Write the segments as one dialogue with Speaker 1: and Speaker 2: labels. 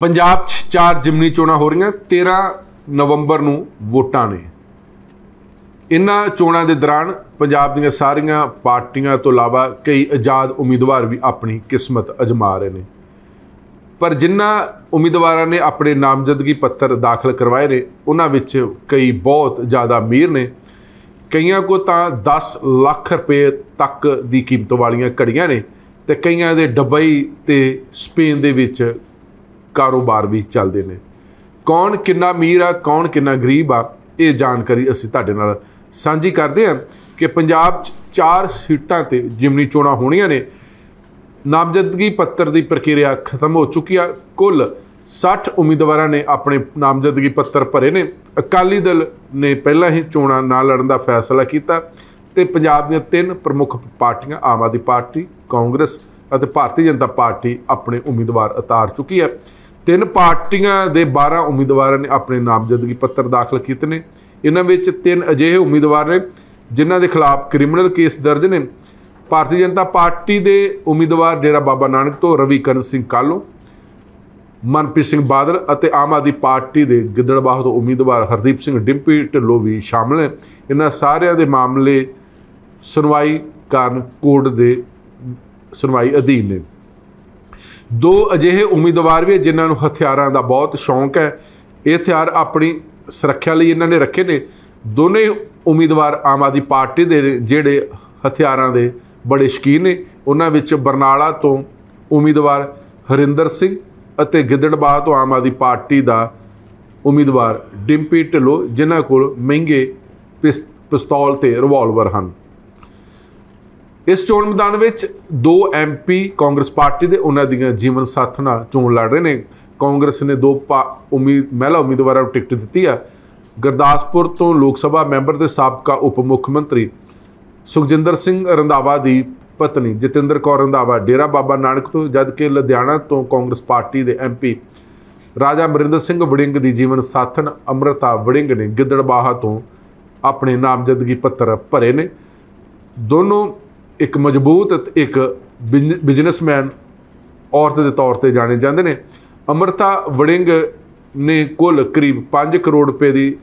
Speaker 1: ਪੰਜਾਬ 'ਚ ਚਾਰ ਜਿਮਨੀ ਚੋਣਾਂ ਹੋ ਰਹੀਆਂ 13 ਨਵੰਬਰ ਨੂੰ ਵੋਟਾਂ ਨੇ। ਇਨ੍ਹਾਂ ਚੋਣਾਂ ਦੇ ਦੌਰਾਨ ਪੰਜਾਬ ਦੀਆਂ ਸਾਰੀਆਂ ਪਾਰਟੀਆਂ ਤੋਂ ਇਲਾਵਾ ਕਈ ਆਜ਼ਾਦ ਉਮੀਦਵਾਰ ਵੀ ਆਪਣੀ ਕਿਸਮਤ ਅਜਮਾ ਰਹੇ ਨੇ। ਪਰ ਜਿਨ੍ਹਾਂ ਉਮੀਦਵਾਰਾਂ ਨੇ ਆਪਣੇ ਨਾਮਜ਼ਦਗੀ ਪੱਤਰ ਦਾਖਲ ਕਰਵਾਏ ਨੇ ਉਹਨਾਂ ਵਿੱਚ ਕਈ ਬਹੁਤ ਜ਼ਿਆਦਾ ਅਮੀਰ ਨੇ। ਕਈਆਂ ਕੋ ਤਾਂ 10 ਲੱਖ ਰੁਪਏ ਤੱਕ ਦੀ ਕੀਮਤ ਵਾਲੀਆਂ ਘੜੀਆਂ ਨੇ ਤੇ ਕਈਆਂ ਦੇ ਦੁਬਈ ਤੇ ਸਪੇਨ ਦੇ ਵਿੱਚ ਕਾਰੋਬਾਰ ਵੀ ਚੱਲਦੇ ਨੇ। ਕੌਣ ਕਿੰਨਾ ਅਮੀਰ ਆ, ਕੌਣ ਕਿੰਨਾ ਗਰੀਬ ਆ, ਇਹ ਜਾਣਕਾਰੀ ਅਸੀਂ ਤੁਹਾਡੇ ਨਾਲ ਸਾਂਝੀ ਕਰਦੇ ਹਾਂ ਕਿ ਪੰਜਾਬ 'ਚ ਚਾਰ ਸੀਟਾਂ ਤੇ ਜਿਮਨੀ ਚੋਣਾਂ ਹੋਣੀਆਂ ਨੇ। ਨਾਮਜ਼ਦਗੀ ਪੱਤਰ ਦੀ ਪ੍ਰਕਿਰਿਆ ਖਤਮ ਹੋ ਚੁੱਕੀ ਆ। ਕੁੱਲ 60 ਉਮੀਦਵਾਰਾਂ ਨੇ ਆਪਣੇ ਨਾਮਜ਼ਦਗੀ ਪੱਤਰ ਭਰੇ ਨੇ। ਅਕਾਲੀ ਦਲ ਨੇ ਪਹਿਲਾਂ ਹੀ ਚੋਣਾਂ ਨਾ ਲੜਨ ਦਾ ਫੈਸਲਾ ਕੀਤਾ ਤੇ ਪੰਜਾਬ ਦੀਆਂ ਤਿੰਨ ਪ੍ਰਮੁੱਖ ਪਾਰਟੀਆਂ, ਆਮ ਆਦਮੀ ਪਾਰਟੀ, ਕਾਂਗਰਸ ਅਤੇ ਭਾਰਤੀ ਜਨਤਾ ਪਾਰਟੀ, ਆਪਣੇ ਉਮੀਦਵਾਰ ਉਤਾਰ ਚੁੱਕੀ ਹੈ। ਤਿੰਨ ਪਾਰਟੀਆਂ ਦੇ 12 ਉਮੀਦਵਾਰਾਂ ਨੇ ਆਪਣੇ ਨਾਮਜ਼ਦਗੀ ਪੱਤਰ ਦਾਖਲ ਕੀਤੇ ਨੇ। ਇਹਨਾਂ ਵਿੱਚ ਤਿੰਨ ਅਜਿਹੇ ਉਮੀਦਵਾਰ ਨੇ, ਜਿਨ੍ਹਾਂ ਦੇ ਖਿਲਾਫ ਕ੍ਰਿਮੀਨਲ ਕੇਸ ਦਰਜ ਨੇ। ਭਾਰਤੀ ਜਨਤਾ ਪਾਰਟੀ ਦੇ ਉਮੀਦਵਾਰ ਡੇਰਾ ਬਾਬਾ ਨਾਨਕ ਤੋਂ ਰਵੀ ਕਰਨ ਸਿੰਘ ਕਾਲੋ, ਮਨਪ੍ਰੀਤ ਸਿੰਘ ਬਾਦਲ ਅਤੇ ਆਮ ਆਦਮੀ ਪਾਰਟੀ ਦੇ ਗਿੱਦੜਬਾਹ ਤੋਂ ਉਮੀਦਵਾਰ ਹਰਦੀਪ ਸਿੰਘ ਡਿੰਪੀ ਢਿੱਲੋਂ ਵੀ ਸ਼ਾਮਲ ਨੇ। ਇਹਨਾਂ ਸਾਰਿਆਂ ਦੇ ਮਾਮਲੇ ਸੁਣਵਾਈ ਕਾਰਨ ਕੋਰਟ ਦੇ ਸੁਣਵਾਈ ਅਧੀਨ ਨੇ। ਦੋ ਅਜਿਹੇ ਉਮੀਦਵਾਰ ਵੀ ਜਿਨ੍ਹਾਂ ਨੂੰ ਹਥਿਆਰਾਂ ਦਾ ਬਹੁਤ ਸ਼ੌਂਕ ਹੈ। ਇਹ ਹਥਿਆਰ ਆਪਣੀ ਸੁਰੱਖਿਆ ਲਈ ਇਹਨਾਂ ਨੇ ਰੱਖੇ ਨੇ। ਦੋਨੇ ਉਮੀਦਵਾਰ ਆਮ ਆਦਮੀ ਪਾਰਟੀ ਦੇ ਜਿਹੜੇ ਹਥਿਆਰਾਂ ਦੇ ਬੜੇ ਸ਼ਕੀਨ ਨੇ। ਉਹਨਾਂ ਵਿੱਚ ਬਰਨਾਲਾ ਤੋਂ ਉਮੀਦਵਾਰ ਹਰਿੰਦਰ ਸਿੰਘ ਅਤੇ ਗਿੱਦੜਬਾਹ ਤੋਂ ਆਮ ਆਦਮੀ ਪਾਰਟੀ ਦਾ ਉਮੀਦਵਾਰ ਡਿੰਪੀ ਢਿੱਲੋਂ, ਜਿਨ੍ਹਾਂ ਕੋਲ ਮਹਿੰਗੇ ਪਿਸਤੌਲ ਤੇ ਰਿਵਾਲਵਰ ਹਨ। ਇਸ ਚੋਣ ਮੈਦਾਨ ਵਿੱਚ ਦੋ ਐਮਪੀ ਕਾਂਗਰਸ ਪਾਰਟੀ ਦੇ ਉਹਨਾਂ ਦੀਆਂ ਜੀਵਨ ਸਾਥ ਚੋਣ ਲੜ ਰਹੇ ਨੇ। ਕਾਂਗਰਸ ਨੇ ਦੋ ਉਮੀਦ, ਮਹਿਲਾ ਉਮੀਦਵਾਰਾਂ ਨੂੰ ਟਿਕਟ ਦਿੱਤੀ ਆ। ਗੁਰਦਾਸਪੁਰ ਤੋਂ ਲੋਕ ਸਭਾ ਮੈਂਬਰ ਦੇ ਸਾਬਕਾ ਉਪ ਮੁੱਖ ਮੰਤਰੀ ਸੁਖਜਿੰਦਰ ਸਿੰਘ ਰੰਧਾਵਾ ਦੀ ਪਤਨੀ ਜਤਿੰਦਰ ਕੌਰ ਰੰਧਾਵਾ ਡੇਰਾ ਬਾਬਾ ਨਾਨਕ ਤੋਂ, ਜਦਕਿ ਲੁਧਿਆਣਾ ਤੋਂ ਕਾਂਗਰਸ ਪਾਰਟੀ ਦੇ ਐਮਪੀ ਰਾਜਾ ਅਮਰਿੰਦਰ ਸਿੰਘ ਵੜਿੰਗ ਦੀ ਜੀਵਨ ਸਾਥਣ ਅਮਰਤਾ ਵੜਿੰਗ ਨੇ ਗਿੱਦੜਬਾਹਾ ਤੋਂ ਆਪਣੇ ਨਾਮਜ਼ਦਗੀ ਪੱਤਰ ਭਰੇ ਨੇ। ਦੋਨੋਂ ਇੱਕ ਮਜ਼ਬੂਤ ਅਤੇ ਇੱਕ ਬਿਜ਼ਨਸਮੈਨ ਔਰਤ ਦੇ ਤੌਰ ਤੇ ਜਾਣੇ ਜਾਂਦੇ ਨੇ। ਅਮਰਤਾ ਵੜਿੰਗ ਨੇ ਕੁੱਲ ਕਰੀਬ 5 ਕਰੋੜ ਰੁਪਏ ਦੀ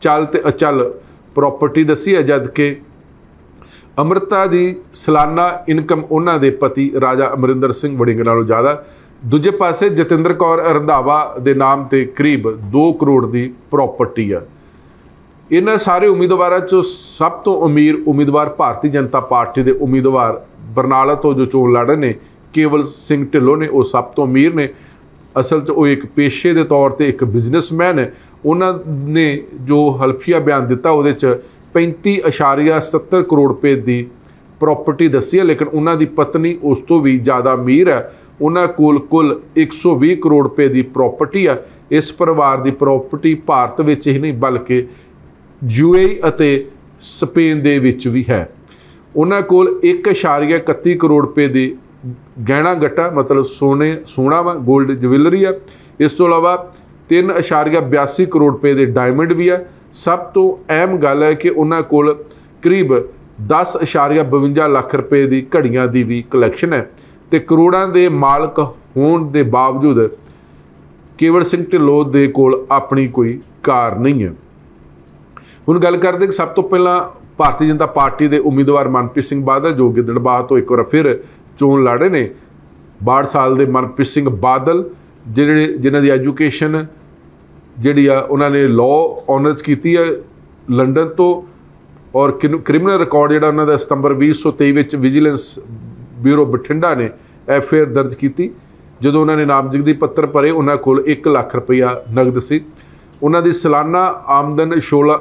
Speaker 1: ਚੱਲ ਤੇ ਅਚਲ ਪ੍ਰਾਪਰਟੀ ਦੱਸੀ ਹੈ ਜਦ ਕਿ ਅਮਰਤਾ ਦੀ ਸਾਲਾਨਾ ਇਨਕਮ ਉਹਨਾਂ ਦੇ ਪਤੀ ਰਾਜਾ ਅਮਰਿੰਦਰ ਸਿੰਘ ਵੜਿੰਗ ਨਾਲੋਂ ਜ਼ਿਆਦਾ। ਦੂਜੇ ਪਾਸੇ ਜਤਿੰਦਰ ਕੌਰ ਰੰਧਾਵਾ ਦੇ ਨਾਮ ਤੇ ਕਰੀਬ 2 ਕਰੋੜ ਦੀ ਪ੍ਰਾਪਰਟੀ ਆ। ਇਹਨਾਂ ਸਾਰੇ ਉਮੀਦਵਾਰਾਂ ਚੋਂ ਸਭ ਤੋਂ ਅਮੀਰ ਉਮੀਦਵਾਰ ਭਾਰਤੀ ਜਨਤਾ ਪਾਰਟੀ ਦੇ ਉਮੀਦਵਾਰ ਬਰਨਾਲਾ ਤੋਂ ਜੋ ਚੋਣ ਲੜ ਰਹੇ ਨੇ, ਕੇਵਲ ਸਿੰਘ ਢਿੱਲੋਂ ਨੇ, ਉਹ ਸਭ ਤੋਂ ਅਮੀਰ ਨੇ। ਅਸਲ 'ਚ ਉਹ ਇੱਕ ਪੇਸ਼ੇ ਦੇ ਤੌਰ ਤੇ ਇੱਕ ਬਿਜ਼ਨਸਮੈਨ ਹੈ। ਉਹਨਾਂ ਨੇ ਜੋ ਹਲਫੀਆ ਬਿਆਨ ਦਿੱਤਾ, ਉਹਦੇ 'ਚ 35.70 ਕਰੋੜ ਰੁਪਏ ਦੀ ਪ੍ਰਾਪਰਟੀ ਦੱਸੀ ਹੈ, ਲੇਕਿਨ ਉਹਨਾਂ ਦੀ ਪਤਨੀ ਉਸ ਤੋਂ ਵੀ ਜ਼ਿਆਦਾ ਅਮੀਰ ਹੈ। ਉਹਨਾਂ ਕੋਲ ਕੁੱਲ 120 ਕਰੋੜ ਰੁਪਏ ਦੀ ਪ੍ਰਾਪਰਟੀ ਹੈ। ਇਸ ਪਰਿਵਾਰ ਦੀ ਪ੍ਰਾਪਰਟੀ ਭਾਰਤ ਵਿੱਚ ਹੀ ਨਹੀਂ, ਬਲਕਿ ਯੂਏਈ ਅਤੇ ਸਪੇਨ ਦੇ ਵਿੱਚ ਵੀ ਹੈ। ਉਹਨਾਂ ਕੋਲ 1.31 ਕਰੋੜ ਰੁਪਏ ਦੀ ਗਹਿਣਾ ਗੱਟਾ, ਮਤਲਬ ਸੋਨੇ, ਸੋਨਾ ਵਾ 골ਡ ਜਵੈਲਰੀ ਆ। ਇਸ ਤੋਂ ਇਲਾਵਾ 3.82 ਕਰੋੜ ਰੁਪਏ ਦੇ ਡਾਇਮੰਡ ਵੀ ਆ। ਸਭ ਤੋਂ ਅਹਿਮ ਗੱਲ ਹੈ ਕਿ ਉਹਨਾਂ ਕੋਲ ਕਰੀਬ 10.52 ਲੱਖ ਰੁਪਏ ਦੀ ਘੜੀਆਂ ਦੀ ਵੀ ਕਲੈਕਸ਼ਨ ਹੈ। ਤੇ ਕਰੋੜਾਂ ਦੇ ਮਾਲਕ ਹੋਣ ਦੇ ਬਾਵਜੂਦ ਕੇਵਲ ਸਿੰਘ ਢਿੱਲੋਂ ਦੇ ਕੋਲ ਆਪਣੀ ਕੋਈ ਕਾਰ ਨਹੀਂ ਹੈ। ਹੁਣ ਗੱਲ ਕਰਦੇ ਕਿ ਸਭ ਤੋਂ ਪਹਿਲਾਂ ਭਾਰਤੀ ਜਨਤਾ ਪਾਰਟੀ ਦੇ ਉਮੀਦਵਾਰ ਮਨਪ੍ਰੀਤ ਸਿੰਘ ਬਾਦਲ, ਜੋ ਗਿੱਦੜਬਾਹ ਤੋਂ ਇੱਕ ਵਾਰ ਫਿਰ ਚੋਣ ਲੜ ਰਹੇ ਨੇ। 62 ਸਾਲ ਦੇ ਮਨਪ੍ਰੀਤ ਸਿੰਘ ਬਾਦਲ, ਜਿਹੜੇ ਜਿਨ੍ਹਾਂ ਦੀ ਐਜੂਕੇਸ਼ਨ ਜਿਹੜੀ ਆ, ਉਹਨਾਂ ਨੇ ਲਾਅ ਆਨਰਸ ਕੀਤੀ ਹੈ ਲੰਡਨ ਤੋਂ ਔਰ ਕ੍ਰਿਮੀਨਲ ਰਿਕਾਰਡ ਜਿਹੜਾ ਉਹਨਾਂ ਦਾ ਸਤੰਬਰ 2023 ਵਿੱਚ ਵਿਜੀਲੈਂਸ ਬਿਊਰੋ ਬਠਿੰਡਾ ਨੇ ਐਫ ਆਰ ਦਰਜ ਕੀਤੀ। ਜਦੋਂ ਉਹਨਾਂ ਨੇ ਨਾਮਜ਼ਦਗੀ ਪੱਤਰ ਭਰੇ, ਉਹਨਾਂ ਕੋਲ 1 ਲੱਖ ਰੁਪਇਆ ਨਗਦ ਸੀ। ਉਹਨਾਂ ਦੀ ਸਾਲਾਨਾ ਆਮਦਨ 16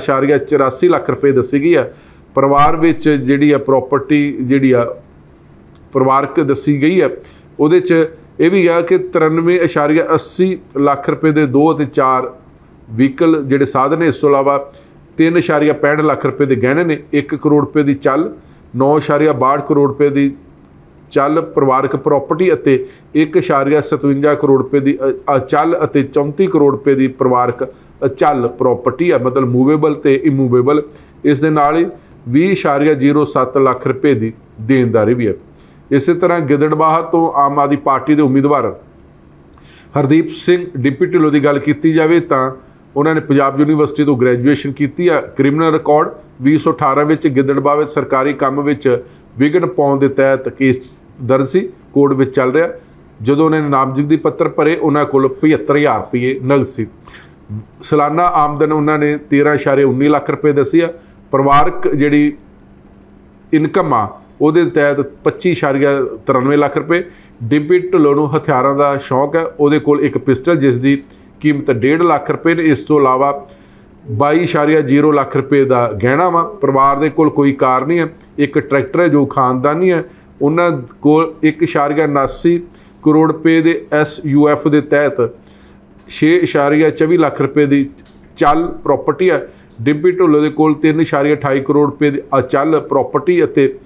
Speaker 1: 16.84 ਲੱਖ ਰੁਪਏ ਦੱਸੀ ਗਈ ਆ ਪਰਿਵਾਰ ਵਿੱਚ ਜਿਹੜੀ ਆ ਪ੍ਰਾਪਰਟੀ ਜਿਹੜੀ ਆ ਪਰਿਵਾਰਕ ਦੱਸੀ ਗਈ ਹੈ, ਉਹਦੇ 'ਚ ਇਹ ਵੀ ਗਿਆ ਕਿ 93.80 ਲੱਖ ਰੁਪਏ ਦੇ 2 ਅਤੇ 4 ਵਹੀਕਲ ਜਿਹੜੇ ਸਾਧਨ ਨੇ, ਇਸ ਤੋਂ ਇਲਾਵਾ 3.65 ਲੱਖ ਰੁਪਏ ਦੇ ਗਹਿਣੇ ਨੇ 1 ਕਰੋੜ ਰੁਪਏ ਦੀ ਚੱਲ 9.62 ਕਰੋੜ ਰੁਪਏ ਦੀ ਚੱਲ ਪਰਿਵਾਰਕ ਪ੍ਰਾਪਰਟੀ ਅਤੇ 1.57 ਕਰੋੜ ਰੁਪਏ ਦੀ ਚੱਲ ਅਤੇ 34 ਕਰੋੜ ਰੁਪਏ ਦੀ ਪਰਿਵਾਰਕ ਚੱਲ ਪ੍ਰਾਪਰਟੀ ਹੈ ਮਤਲਬ ਮੂਵੇਬਲ ਤੇ ਇਮੂਵੇਬਲ ਇਸ ਦੇ ਨਾਲ ਹੀ 20.07 ਲੱਖ ਰੁਪਏ ਦੀ ਦੇਣਦਾਰੀ ਵੀ ਹੈ। ਇਸੇ ਤਰ੍ਹਾਂ ਗਿੱਦੜਬਾਹਾ ਤੋਂ ਆਮ ਆਦਮੀ ਪਾਰਟੀ ਦੇ ਉਮੀਦਵਾਰ ਹਰਦੀਪ ਸਿੰਘ, ਡਿਪਟੀ ਢਿੱਲੋਂ ਦੀ ਗੱਲ ਕੀਤੀ ਜਾਵੇ ਤਾਂ ਉਹਨਾਂ ਨੇ ਪੰਜਾਬ ਯੂਨੀਵਰਸਿਟੀ ਤੋਂ ਗ੍ਰੈਜੂਏਸ਼ਨ ਕੀਤੀ ਆ। ਕ੍ਰਿਮੀਨਲ ਰਿਕਾਰਡ 2018 ਵਿੱਚ ਗਿੱਦੜਬਾਹ ਵਿੱਚ ਸਰਕਾਰੀ ਕੰਮ ਵਿੱਚ ਵਿਘਨ ਪਾਉਣ ਦੇ ਤਹਿਤ ਕੇਸ ਦਰਜ ਸੀ ਕੋਰਟ ਵਿੱਚ ਚੱਲ ਰਿਹਾ। ਜਦੋਂ ਉਹਨਾਂ ਨੇ ਨਾਮਜ਼ਦਗੀ ਪੱਤਰ ਭਰੇ, ਉਹਨਾਂ ਕੋਲ 75000 ਰੁਪਏ ਨਗਦ ਸੀ। ਸਾਲਾਨਾ ਆਮਦਨ ਉਹਨਾਂ ਨੇ 13.19 ਲੱਖ ਰੁਪਏ ਦੱਸੀ ਆ। ਪਰਿਵਾਰਕ ਜਿਹੜੀ ਇਨਕਮ ਆ, ਉਹਦੇ ਤਹਿਤ 25.93 ਲੱਖ ਰੁਪਏ। ਡਿੰਪੀ ਢਿੱਲੋਂ ਨੂੰ ਹਥਿਆਰਾਂ ਦਾ ਸ਼ੌਂਕ ਹੈ। ਉਹਦੇ ਕੋਲ ਇੱਕ ਪਿਸਟਲ, ਜਿਸ ਦੀ ਕੀਮਤ 1.5 ਲੱਖ ਰੁਪਏ ਨੇ। ਇਸ ਤੋਂ ਇਲਾਵਾ 22.0 ਲੱਖ ਰੁਪਏ ਦਾ ਗਹਿਣਾ ਵਾ। ਪਰਿਵਾਰ ਦੇ ਕੋਲ ਕੋਈ ਕਾਰ ਨਹੀਂ ਹੈ। ਇੱਕ ਟਰੈਕਟਰ ਹੈ ਜੋ ਖਾਨਦਾਨੀ ਹੈ। ਉਹਨਾਂ ਕੋਲ 1.79 ਕਰੋੜ ਰੁਪਏ ਦੇ ਐਸਯੂਐਫ ਦੇ ਤਹਿਤ 6.24 ਲੱਖ ਰੁਪਏ ਦੀ ਚੱਲ ਪ੍ਰਾਪਰਟੀ ਹੈ। ਡਿੰਪੀ ਢੋਲੋ ਦੇ ਕੋਲ 3.28 ਕਰੋੜ ਰੁਪਏ ਦੀ ਅਚਲ ਪ੍ਰਾਪਰਟੀ ਅਤੇ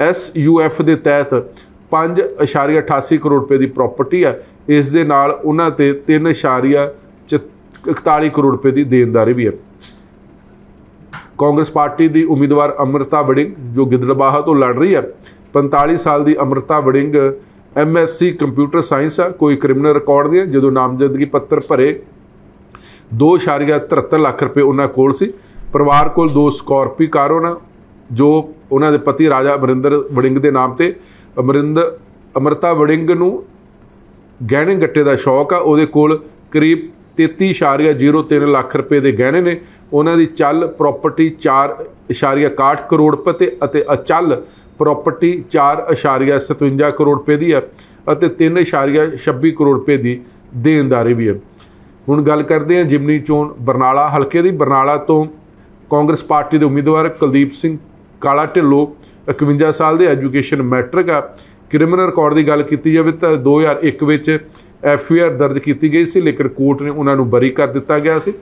Speaker 1: ਐਸਯੂਐਫ ਦੇ ਤਹਿਤ 5.88 ਕਰੋੜ ਰੁਪਏ ਦੀ ਪ੍ਰਾਪਰਟੀ ਹੈ। ਇਸ ਦੇ ਨਾਲ ਉਹਨਾਂ ਤੇ 3.41 ਕਰੋੜ ਰੁਪਏ ਦੀ ਦੇਣਦਾਰੀ ਵੀ ਹੈ। ਕਾਂਗਰਸ ਪਾਰਟੀ ਦੀ ਉਮੀਦਵਾਰ ਅਮਰਤਾ ਵੜਿੰਗ, ਜੋ ਗਿੱਦੜਬਾਹਾ ਤੋਂ ਲੜ ਰਹੀ ਹੈ 45 ਸਾਲ ਦੀ Amrita Warring MSc computer science ਆ, ਕੋਈ ਕ੍ਰਿਮੀਨਲ ਰਿਕਾਰਡ ਨਹੀਂ ਜਦੋਂ ਨਾਮਜ਼ਦਗੀ ਪੱਤਰ ਭਰੇ 2.73 ਲੱਖ ਰੁਪਏ ਉਹਨਾਂ ਕੋਲ ਸੀ। ਪਰਿਵਾਰ ਕੋਲ ਦੋ ਸਕਾਰਪੀ ਕਾਰ ਉਹਨਾਂ, ਜੋ ਉਹਨਾਂ ਦੇ ਪਤੀ ਰਾਜਾ ਅਮਰਿੰਦਰ ਵੜਿੰਗ ਦੇ ਨਾਮ ਤੇ ਅਮਰਿੰਦਰ ਅਮਰਤਾ ਵੜਿੰਗ ਨੂੰ ਗਹਿਣੇ ਗੱਟੇ ਦਾ ਸ਼ੌਕ ਆ। ਉਹਦੇ ਕੋਲ ਕਰੀਬ 33.03 ਲੱਖ ਰੁਪਏ ਦੇ ਗਹਿਣੇ ਨੇ। ਉਹਨਾਂ ਦੀ ਚੱਲ ਪ੍ਰਾਪਰਟੀ 4.61 ਕਰੋੜ ਰੁਪਏ ਅਤੇ ਅਚਲ ਪ੍ਰਾਪਰਟੀ 4.57 ਕਰੋੜ ਰੁਪਏ ਦੀ ਹੈ ਅਤੇ 3.26 ਕਰੋੜ ਰੁਪਏ ਦੀ ਦੇਣਦਾਰੀ ਵੀ ਹੈ। ਹੁਣ ਗੱਲ ਕਰਦੇ ਹਾਂ ਜਿਮਨੀ ਚੋਣ ਬਰਨਾਲਾ, ਹਲਕੇ ਦੀ ਬਰਨਾਲਾ ਤੋਂ ਕਾਂਗਰਸ ਪਾਰਟੀ ਦੇ ਉਮੀਦਵਾਰ ਕੁਲਦੀਪ ਸਿੰਘ ਕਾਲਾ ਢਿੱਲੋਂ 51 ਸਾਲ ਦੇ ਐਜੂਕੇਸ਼ਨ ਮੈਟ੍ਰਿਕ ਆ। ਕ੍ਰਿਮੀਨਲ ਰਿਕਾਰਡ ਦੀ ਗੱਲ ਕੀਤੀ ਜਾਵੇ ਤਾਂ 2001 ਵਿੱਚ ਐਫ ਆਈ ਆਰ ਦਰਜ ਕੀਤੀ ਗਈ ਸੀ, ਲੇਕਿਨ ਕੋਰਟ ਨੇ ਉਹਨਾਂ ਨੂੰ ਬਰੀ ਕਰ ਦਿੱਤਾ ਗਿਆ ਸੀ।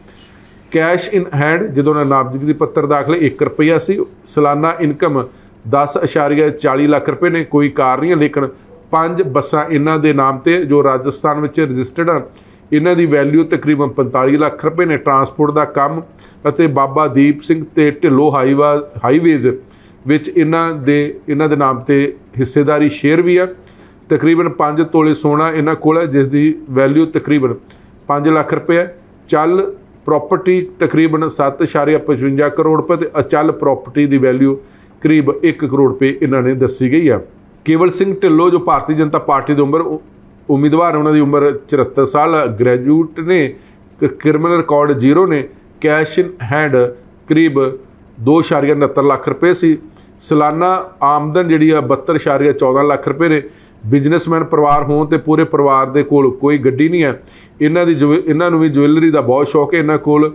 Speaker 1: ਕੈਸ਼ ਇਨ ਹੈਂਡ ਜਦੋਂ ਉਹਨਾਂ ਨਾਮਜ਼ਦਗੀ ਪੱਤਰ ਦਾਖਲੇ 1 ਰੁਪਿਆ ਸੀ। ਸਾਲਾਨਾ ਇਨਕਮ 10.40 ਲੱਖ ਰੁਪਏ ਨੇ, ਕੋਈ ਕਾਰ ਨਹੀਂ ਹੈ, ਲੇਕਿਨ ਪੰਜ ਬੱਸਾਂ ਇਹਨਾਂ ਦੇ ਨਾਮ ਤੇ, ਜੋ ਰਾਜਸਥਾਨ ਵਿੱਚ ਰਜਿਸਟਰਡ ਹਨ, ਇਹਨਾਂ ਦੀ ਵੈਲਿਊ ਤਕਰੀਬਨ 45 ਲੱਖ ਰੁਪਏ ਨੇ। ਟਰਾਂਸਪੋਰਟ ਦਾ ਕੰਮ ਅਤੇ ਬਾਬਾ ਦੀਪ ਸਿੰਘ ਤੇ ਢਿੱਲੋ ਹਾਈਵਾ, ਹਾਈਵੇਜ਼ ਵਿੱਚ ਇਹਨਾਂ ਦੇ ਇਹਨਾਂ ਦੇ ਨਾਮ ਤੇ ਹਿੱਸੇਦਾਰੀ ਸ਼ੇਅਰ ਵੀ ਆ। ਤਕਰੀਬਨ 5 ਤੋਲੇ ਸੋਨਾ ਇਹਨਾਂ ਕੋਲ ਹੈ, ਜਿਸ ਦੀ ਵੈਲਿਊ ਤਕਰੀਬਨ 5 ਲੱਖ ਰੁਪਏ ਹੈ। ਚੱਲ ਪ੍ਰਾਪਰਟੀ ਤਕਰੀਬਨ 7.55 ਕਰੋੜ ਰੁਪਏ ਤੇ ਅਚਲ ਪ੍ਰਾਪਰਟੀ ਦੀ ਵੈਲਿਊ ਕਰੀਬ 1 ਕਰੋੜ ਰੁਪਏ ਇਹਨਾਂ ਨੇ ਦੱਸੀ ਗਈ ਆ। ਕੇਵਲ ਸਿੰਘ ਢਿੱਲੋਂ, ਜੋ ਭਾਰਤੀ ਜਨਤਾ ਪਾਰਟੀ ਦੇ ਉਮਰ ਉਮੀਦਵਾਰ ਉਹਨਾਂ ਦੀ ਉਮਰ 74 ਸਾਲ, ਗ੍ਰੈਜੂਏਟ ਨੇ ਕ੍ਰਿਮੀਨਲ ਰਿਕਾਰਡ ਜ਼ੀਰੋ ਨੇ, ਕੈਸ਼ ਇਨ ਹੈਂਡ ਕਰੀਬ 2.69 ਲੱਖ ਰੁਪਏ ਸੀ। ਸਾਲਾਨਾ ਆਮਦਨ ਜਿਹੜੀ ਆ 72.14 ਲੱਖ ਰੁਪਏ ਨੇ। ਬਿਜ਼ਨਸਮੈਨ ਪਰਿਵਾਰ ਹੋਣ ਤੇ ਪੂਰੇ ਪਰਿਵਾਰ ਦੇ ਕੋਲ ਕੋਈ ਗੱਡੀ ਨਹੀਂ ਹੈ ਇਹਨਾਂ ਦੀ ਇਹਨਾਂ ਨੂੰ ਵੀ ਜੁਐਲਰੀ ਦਾ ਬਹੁਤ ਸ਼ੌਕ ਹੈ। ਇਹਨਾਂ ਕੋਲ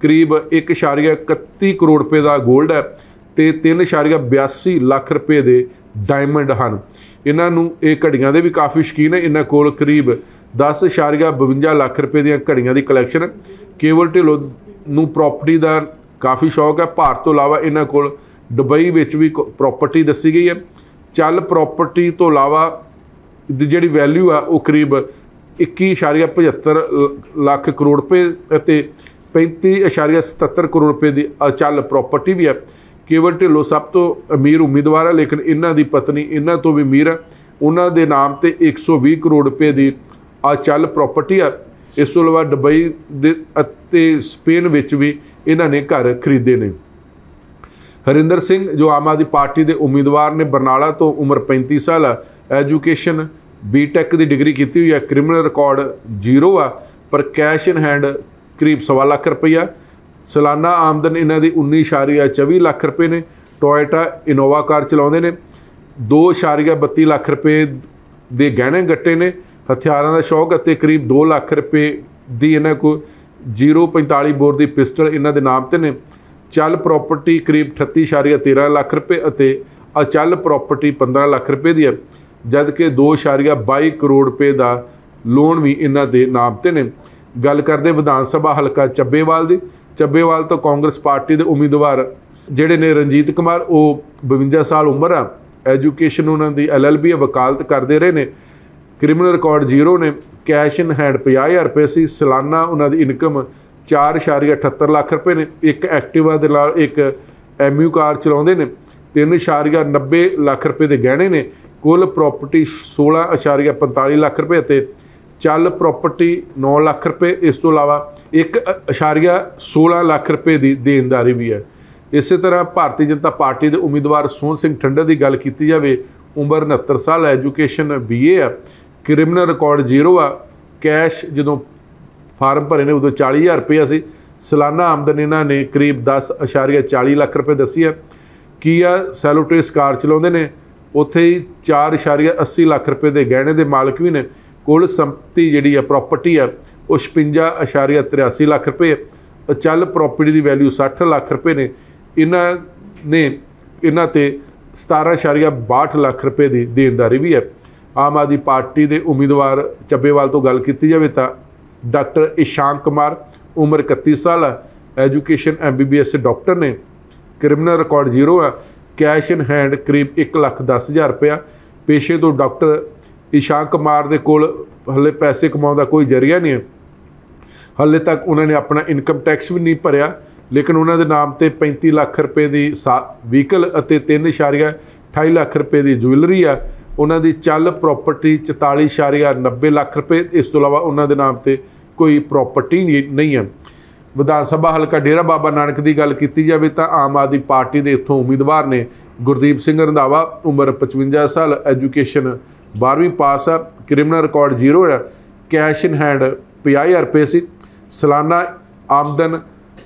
Speaker 1: ਕਰੀਬ 1.31 ਕਰੋੜ ਰੁਪਏ ਦਾ 골ਡ ਹੈ। ਤੇ 3.82 ਲੱਖ ਰੁਪਏ ਦੇ ਡਾਇਮੰਡ ਹਨ। ਇਹਨਾਂ ਨੂੰ ਇਹ ਘੜੀਆਂ ਦੇ ਵੀ ਕਾਫੀ ਸ਼ਕੀਨ ਹੈ। ਇਹਨਾਂ ਕੋਲ ਕਰੀਬ 10.52 ਲੱਖ ਰੁਪਏ ਦੀਆਂ ਘੜੀਆਂ ਦੀ ਕਲੈਕਸ਼ਨ ਕੇਵਲ ਢਿੱਲੋਂ ਨੂੰ ਪ੍ਰਾਪਰਟੀ ਦਾ ਕਾਫੀ ਸ਼ੌਕ ਹੈ। ਭਾਰਤ ਤੋਂ ਇਲਾਵਾ ਇਹਨਾਂ ਕੋਲ ਦੁਬਈ ਵਿੱਚ ਵੀ ਪ੍ਰਾਪਰਟੀ ਦੱਸੀ ਗਈ ਹੈ। ਚੱਲ ਪ੍ਰਾਪਰਟੀ ਤੋਂ ਇਲਾਵਾ ਦੀ ਜਿਹੜੀ ਵੈਲਿਊ ਆ, ਉਹ ਕਰੀਬ 21.75 ਲੱਖ ਕਰੋੜ ਰੁਪਏ ਅਤੇ 35.77 ਕਰੋੜ ਰੁਪਏ ਦੀ ਅਚਲ ਪ੍ਰਾਪਰਟੀ ਵੀ ਹੈ। ਕੇਵਲ ਢਿੱਲੋਂ ਸਭ ਤੋਂ ਅਮੀਰ ਉਮੀਦਵਾਰ ਹੈ ਲੇਕਿਨ ਇਹਨਾਂ ਦੀ ਪਤਨੀ, ਇਹਨਾਂ ਤੋਂ ਵੀ ਅਮੀਰ ਹੈ ਉਹਨਾਂ ਦੇ ਨਾਮ ਤੇ 120 ਕਰੋੜ ਰੁਪਏ ਦੀ ਅਚਲ ਪ੍ਰਾਪਰਟੀ ਹੈ ਇਸ ਤੋਂ ਇਲਾਵਾ ਦੁਬਈ ਦੇ ਅਤੇ ਸਪੇਨ ਵਿੱਚ ਵੀ ਇਹਨਾਂ ਨੇ ਘਰ ਖਰੀਦੇ ਨੇ। ਹਰਿੰਦਰ ਸਿੰਘ, ਜੋ ਆਮ ਆਦਮੀ ਪਾਰਟੀ ਦੇ ਉਮੀਦਵਾਰ ਨੇ, ਬਰਨਾਲਾ ਤੋਂ ਉਮਰ 35 ਸਾਲ ਹੈ ਐਜੂਕੇਸ਼ਨ ਬੀਟੈਕ ਦੀ ਡਿਗਰੀ ਕੀਤੀ ਹੋਈ ਹੈ ਕ੍ਰਿਮੀਨਲ ਰਿਕਾਰਡ ਜ਼ੀਰੋ ਆ, ਪਰ ਕੈਸ਼ ਇਨ ਹੈਂਡ ਕਰੀਬ 1.5 ਲੱਖ ਰੁਪਈਆ। ਸਾਲਾਨਾ ਆਮਦਨ ਇਹਨਾਂ ਦੀ 19.24 ਲੱਖ ਰੁਪਏ ਨੇ। ਟੋਇਟਾ ਇਨੋਵਾ ਕਾਰ ਚਲਾਉਂਦੇ ਨੇ। 2.32 ਲੱਖ ਰੁਪਏ ਦੇ ਗਹਿਣੇ ਗੱਟੇ ਨੇ। ਹਥਿਆਰਾਂ ਦਾ ਸ਼ੌਕ ਅਤੇ ਕਰੀਬ 2 ਲੱਖ ਰੁਪਏ ਦੀ ਇਹਨਾਂ ਕੋ 045 ਬੋਰ ਦੀ ਪਿਸਟਲ ਇਹਨਾਂ ਦੇ ਨਾਮ ਤੇ ਨੇ। ਚੱਲ ਪ੍ਰਾਪਰਟੀ ਕਰੀਬ 38.13 ਲੱਖ ਰੁਪਏ ਅਤੇ ਅਚਲ ਪ੍ਰਾਪਰਟੀ 15 ਲੱਖ ਰੁਪਏ ਦੀ ਹੈ। ਜਦ ਕਿ 2.22 ਕਰੋੜ ਰੁਪਏ ਦਾ ਲੋਨ ਵੀ ਇਹਨਾਂ ਦੇ ਨਾਮ ਤੇ ਨੇ। ਗੱਲ ਕਰਦੇ ਵਿਧਾਨ ਸਭਾ ਹਲਕਾ ਚੱਬੇਵਾਲ ਦੀ। ਚੱਬੇਵਾਲ ਤੋਂ ਕਾਂਗਰਸ ਪਾਰਟੀ ਦੇ ਉਮੀਦਵਾਰ ਜਿਹੜੇ ਨੇ ਰਣਜੀਤ ਕੁਮਾਰ, ਉਹ 52 ਸਾਲ ਉਮਰ ਆ। ਐਜੂਕੇਸ਼ਨ ਉਹਨਾਂ ਦੀ ਐਲਐਲਬੀ ਵਕਾਲਤ ਕਰਦੇ ਰਹੇ ਨੇ। ਕ੍ਰਿਮੀਨਲ ਰਿਕਾਰਡ ਜ਼ੀਰੋ ਨੇ। ਕੈਸ਼ ਇਨ ਹੈਂਡ 50000 ਰੁਪਏ ਸੀ। ਸਾਲਾਨਾ ਉਹਨਾਂ ਦੀ ਇਨਕਮ 4.78 ਲੱਖ ਰੁਪਏ ਨੇ। ਇੱਕ ਐਕਟਿਵਾ ਦੇ ਨਾਲ ਇੱਕ ਐਮਯੂ ਕਾਰ ਚਲਾਉਂਦੇ ਨੇ। 3.90 ਲੱਖ ਰੁਪਏ ਦੇ ਗਹਿਣੇ ਨੇ। ਕੁੱਲ ਪ੍ਰਾਪਰਟੀ 16.45 ਲੱਖ ਰੁਪਏ ਤੇ ਚੱਲ ਪ੍ਰਾਪਰਟੀ 9 ਲੱਖ ਰੁਪਏ, ਇਸ ਤੋਂ ਇਲਾਵਾ 1.16 ਲੱਖ ਰੁਪਏ ਦੀ ਦੇਣਦਾਰੀ ਵੀ ਹੈ। ਇਸੇ ਤਰ੍ਹਾਂ ਭਾਰਤੀ ਜਨਤਾ ਪਾਰਟੀ ਦੇ ਉਮੀਦਵਾਰ ਸੋਹਣ ਸਿੰਘ ਠੰਡਾ ਦੀ ਗੱਲ ਕੀਤੀ ਜਾਵੇ, ਉਮਰ 69 ਸਾਲ ਐਜੂਕੇਸ਼ਨ ਬੀਏ ਆ ਕ੍ਰਿਮੀਨਲ ਰਿਕਾਰਡ ਜ਼ੀਰੋ ਆ ਕੈਸ਼ ਜਦੋਂ ਫਾਰਮ ਭਰੇ ਨੇ ਉਦੋਂ 40000 ਰੁਪਏ ਸੀ। ਸਾਲਾਨਾ ਆਮਦਨ ਇਹਨਾਂ ਨੇ ਕਰੀਬ 10.40 ਲੱਖ ਰੁਪਏ ਦੱਸੀ ਹੈ। ਆ ਸੈਲੋਟੇਸ ਕਾਰ ਚਲਾਉਂਦੇ ਨੇ, ਉੱਥੇ ਹੀ 4.80 ਲੱਖ ਰੁਪਏ ਦੇ ਗਹਿਣੇ ਦੇ ਮਾਲਕ ਵੀ ਨੇ। ਕੁੱਲ ਸੰਪਤੀ ਜਿਹੜੀ ਹੈ ਪ੍ਰਾਪਰਟੀ ਹੈ ਉਹ 56.83 ਲੱਖ ਰੁਪਏ ਹੈ ਚੱਲ ਪ੍ਰਾਪਰਟੀ ਦੀ ਵੈਲਿਊ 60 ਲੱਖ ਰੁਪਏ ਨੇ। ਇਹਨਾਂ ਨੇ ਇਹਨਾਂ ਤੇ 17.62 ਲੱਖ ਰੁਪਏ ਦੀ ਦੇਣਦਾਰੀ ਵੀ ਹੈ ਆਮ ਆਦਮੀ ਪਾਰਟੀ ਦੇ ਉਮੀਦਵਾਰ ਚੱਬੇਵਾਲ ਤੋਂ ਗੱਲ ਕੀਤੀ ਜਾਵੇ ਤਾਂ ਡਾਕਟਰ ਇਸ਼ਾਂਕ ਕੁਮਾਰ, ਉਮਰ 31 ਸਾਲ ਹੈ ਐਜੂਕੇਸ਼ਨ ਐਮਬੀਬੀਐਸ ਡਾਕਟਰ ਨੇ। ਕ੍ਰਿਮੀਨਲ ਰਿਕਾਰਡ ਜ਼ੀਰੋ ਹੈ ਕੈਸ਼ ਇਨ ਹੈਂਡ ਕਰੀਬ 1 ਲੱਖ 10000 ਰੁਪਇਆ। ਪੇਸ਼ੇ ਤੋਂ ਡਾਕਟਰ ਇਸ਼ਾਂਕ ਕੁਮਾਰ ਦੇ ਕੋਲ ਹਲੇ ਪੈਸੇ ਕਮਾਉਣ ਦਾ ਕੋਈ ਜ਼ਰੀਆ ਨਹੀਂ ਹੈ। ਹਲੇ ਤੱਕ ਉਹਨਾਂ ਨੇ ਆਪਣਾ ਇਨਕਮ ਟੈਕਸ ਵੀ ਨਹੀਂ ਭਰਿਆ, ਲੇਕਿਨ ਉਹਨਾਂ ਦੇ ਨਾਮ ਤੇ 35 ਲੱਖ ਰੁਪਏ ਦੀ ਵਹੀਕਲ ਅਤੇ 3.28 ਲੱਖ ਰੁਪਏ ਦੀ ਜੁਐਲਰੀ ਆ। ਉਹਨਾਂ ਦੀ ਚੱਲ ਪ੍ਰਾਪਰਟੀ 44.90 ਲੱਖ ਰੁਪਏ, ਇਸ ਤੋਂ ਇਲਾਵਾ ਉਹਨਾਂ ਦੇ ਨਾਮ ਤੇ ਕੋਈ ਪ੍ਰਾਪਰਟੀ ਨਹੀਂ ਹੈ। ਵਿਧਾਨ ਸਭਾ ਹਲਕਾ ਡੇਰਾ ਬਾਬਾ ਨਾਨਕ ਦੀ ਗੱਲ ਕੀਤੀ ਜਾਵੇ ਤਾਂ ਆਮ ਆਦਮੀ ਪਾਰਟੀ ਦੇ ਇੱਥੋਂ ਉਮੀਦਵਾਰ ਨੇ ਗੁਰਦੀਪ ਸਿੰਘ ਰੰਧਾਵਾ, ਉਮਰ 55 ਸਾਲ ਐਜੂਕੇਸ਼ਨ 12ਵੀਂ ਪਾਸ ਆ, ਕ੍ਰਿਮੀਨਲ ਰਿਕਾਰਡ ਜ਼ੀਰੋ ਹੈ ਕੈਸ਼ ਇਨ ਹੈਂਡ 50000 ਰੁਪਏ ਸੀ। ਸਾਲਾਨਾ ਆਮਦਨ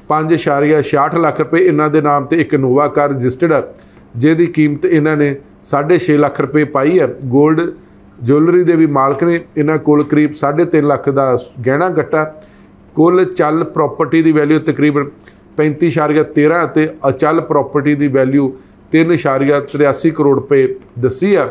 Speaker 1: 5.66 ਲੱਖ ਰੁਪਏ, ਇਹਨਾਂ ਦੇ ਨਾਮ ਤੇ ਇੱਕ ਨੋਵਾ ਕਾਰ ਰਜਿਸਟਰਡ ਹੈ ਜਿਹਦੀ ਕੀਮਤ ਇਹਨਾਂ ਨੇ 6.5 ਲੱਖ ਰੁਪਏ ਪਾਈ ਹੈ 골ਡ ਜੁਐਲਰੀ ਦੇ ਵੀ ਮਾਲਕ ਨੇ, ਇਹਨਾਂ ਕੋਲ ਕਰੀਬ 3.5 ਲੱਖ ਦਾ ਗਹਿਣਾ ਗੱਟਾ, ਕੁੱਲ ਚੱਲ ਪ੍ਰਾਪਰਟੀ ਦੀ ਵੈਲਿਊ ਤਕਰੀਬਨ 35.13 ਅਤੇ ਅਚਲ ਪ੍ਰਾਪਰਟੀ ਦੀ ਵੈਲਿਊ 3.83 ਕਰੋੜ ਰੁਪਏ ਦੱਸੀ ਆ।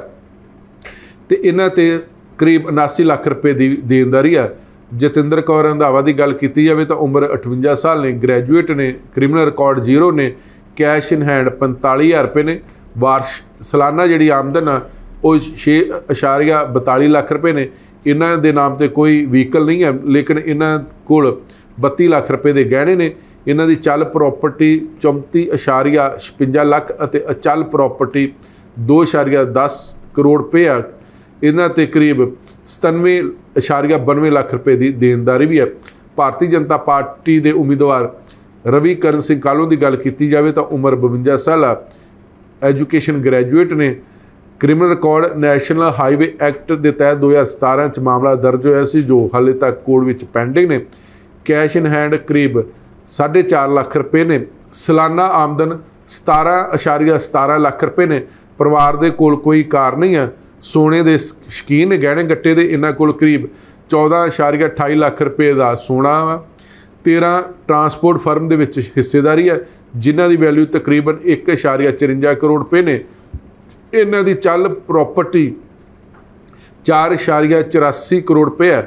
Speaker 1: ਤੇ ਇਹਨਾਂ ਤੇ ਕਰੀਬ 79 ਲੱਖ ਰੁਪਏ ਦੀ ਦੇਣਦਾਰੀ ਆ। ਜਤਿੰਦਰ ਕੌਰ ਰੰਧਾਵਾ ਦੀ ਗੱਲ ਕੀਤੀ ਜਾਵੇ ਤਾਂ ਉਮਰ 58 ਸਾਲ ਨੇ ਗ੍ਰੈਜੂਏਟ ਨੇ ਕ੍ਰਿਮੀਨਲ ਰਿਕਾਰਡ ਜ਼ੀਰੋ ਨੇ ਕੈਸ਼ ਇਨ ਹੈਂਡ 45000 ਰੁਪਏ ਨੇ। ਵਾਰਸ਼ ਸਾਲਾਨਾ ਜਿਹੜੀ ਆਮਦਨ ਆ, ਉਹ 6.42 ਲੱਖ ਰੁਪਏ ਨੇ। ਇਹਨਾਂ ਦੇ ਨਾਮ ਤੇ ਕੋਈ ਵਹੀਕਲ ਨਹੀਂ ਹੈ ਲੇਕਿਨ ਇਹਨਾਂ ਕੋਲ 32 ਲੱਖ ਰੁਪਏ ਦੇ ਗਹਿਣੇ ਨੇ। ਇਹਨਾਂ ਦੀ ਚੱਲ ਪ੍ਰਾਪਰਟੀ 34.56 ਲੱਖ ਅਤੇ ਅਚਲ ਪ੍ਰਾਪਰਟੀ 2.10 ਕਰੋੜ ਰੁਪਏ ਆ। ਇਹਨਾਂ ਤੇ ਕਰੀਬ 97.92 ਲੱਖ ਰੁਪਏ ਦੀ ਦੇਣਦਾਰੀ ਵੀ ਹੈ। ਭਾਰਤੀ ਜਨਤਾ ਪਾਰਟੀ ਦੇ ਉਮੀਦਵਾਰ ਰਵੀ ਕਰਨ ਸਿੰਘ ਕਾਲੋ ਦੀ ਗੱਲ ਕੀਤੀ ਜਾਵੇ ਤਾਂ ਉਮਰ 52 ਸਾਲ ਆ। ਐਜੂਕੇਸ਼ਨ ਗ੍ਰੈਜੂਏਟ ਨੇ। Criminal record national highway act ਦੇ ਤਹਿਤ 2017 ਚ ਮਾਮਲਾ ਦਰਜ ਹੋਇਆ ਸੀ, ਜੋ ਹਾਲੇ ਤੱਕ ਕੋਰਟ ਵਿੱਚ ਪੈਂਡਿੰਗ ਨੇ। ਕੈਸ਼ ਇਨ ਹੈਂਡ ਕਰੀਬ 4.5 ਲੱਖ ਰੁਪਏ ਨੇ। ਸਾਲਾਨਾ ਆਮਦਨ 17.17 ਲੱਖ ਰੁਪਏ ਨੇ। ਪਰਿਵਾਰ ਦੇ ਕੋਲ ਕੋਈ ਕਾਰ ਨਹੀਂ ਹੈ ਸੋਨੇ ਦੇ ਸ਼ਕੀਨ ਨੇ ਗਹਿਣੇ ਗੱਟੇ ਦੇ ਇਹਨਾਂ ਕੋਲ ਕਰੀਬ 14.28 ਲੱਖ ਰੁਪਏ ਦਾ ਸੋਨਾ ਵਾ। 13 ਟਰਾਂਸਪੋਰਟ ਫਰਮ ਦੇ ਵਿੱਚ ਹਿੱਸੇਦਾਰੀ ਹੈ ਜਿਨ੍ਹਾਂ ਦੀ ਵੈਲਿਊ ਤਕਰੀਬਨ 1.54 ਕਰੋੜ ਰੁਪਏ ਨੇ। ਇਹਨਾਂ ਦੀ ਚੱਲ ਪ੍ਰਾਪਰਟੀ 4.84 ਕਰੋੜ ਰੁਪਏ ਹੈ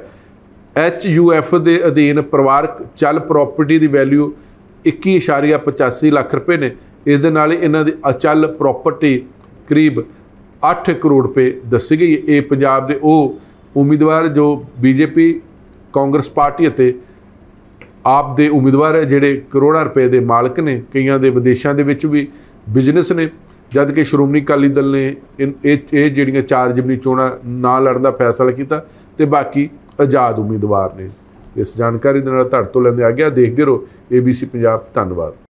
Speaker 1: ਐਚ ਯੂ ਐਫ ਦੇ ਅਧੀਨ ਪਰਿਵਾਰਕ ਚੱਲ ਪ੍ਰਾਪਰਟੀ ਦੀ ਵੈਲਿਊ 21.85 ਲੱਖ ਰੁਪਏ ਨੇ। ਇਸ ਦੇ ਨਾਲ ਇਹਨਾਂ ਦੀ ਅਚਲ ਪ੍ਰਾਪਰਟੀ ਕਰੀਬ 8 ਕਰੋੜ ਰੁਪਏ ਦੱਸੀ ਗਈ ਇਹ ਪੰਜਾਬ ਦੇ ਉਹ ਉਮੀਦਵਾਰ ਜੋ ਬੀਜੇਪੀ, ਕਾਂਗਰਸ ਪਾਰਟੀ ਅਤੇ ਆਪ ਦੇ ਉਮੀਦਵਾਰ ਹੈ, ਜਿਹੜੇ ਕਰੋੜਾਂ ਰੁਪਏ ਦੇ ਮਾਲਕ ਨੇ, ਕਈਆਂ ਦੇ ਵਿਦੇਸ਼ਾਂ ਦੇ ਵਿੱਚ ਵੀ ਬਿਜ਼ਨਸ ਨੇ। ਜਦ ਕਿ ਸ਼੍ਰੋਮਣੀ ਅਕਾਲੀ ਦਲ ਨੇ ਇਹ ਇਹ ਜਿਹੜੀਆਂ ਚਾਰ ਜਿਮਨੀ ਚੋਣਾਂ ਨਾ ਲੜਨ ਦਾ ਫੈਸਲਾ ਕੀਤਾ ਤੇ ਬਾਕੀ ਆਜ਼ਾਦ ਉਮੀਦਵਾਰ ਨੇ। ਇਸ ਜਾਣਕਾਰੀ ਦੇ ਨਾਲ ਧੜ ਤੋਂ ਲੈਂਦੇ ਆ ਗਿਆ ਦੇਖਦੇ ਰਹੋ ABC ਪੰਜਾਬ। ਧੰਨਵਾਦ।